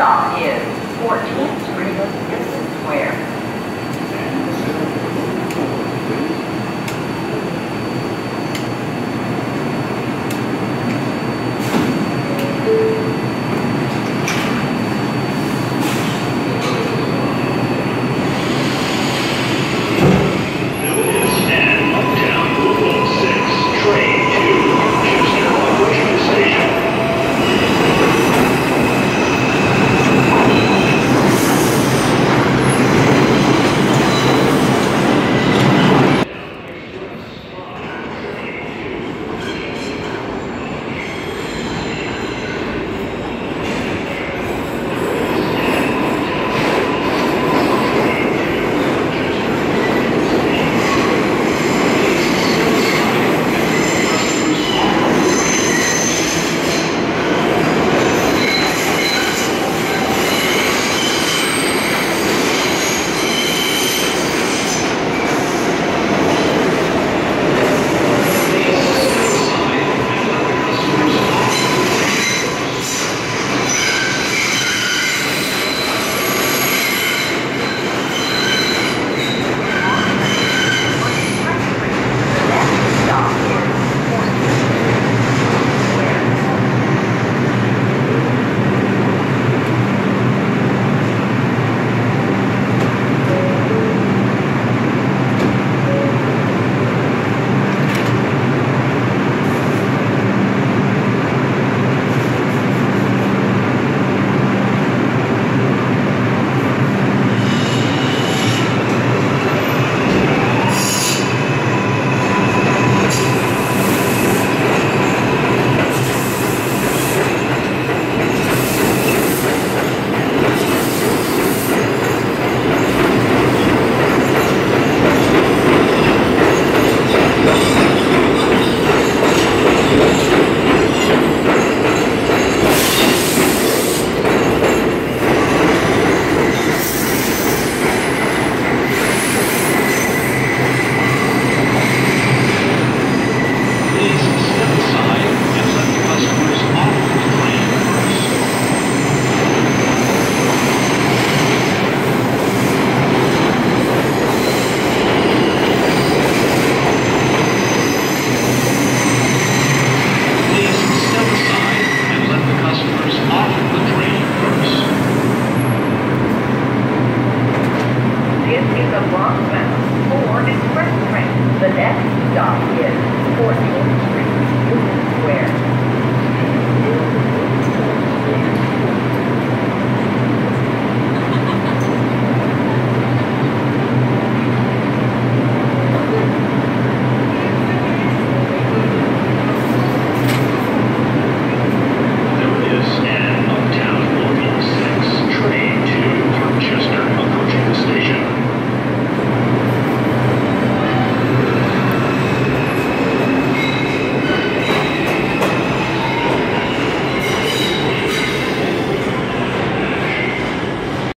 stop is 14th Street Grievous Distance Square. stop is 14th Street, Union Square.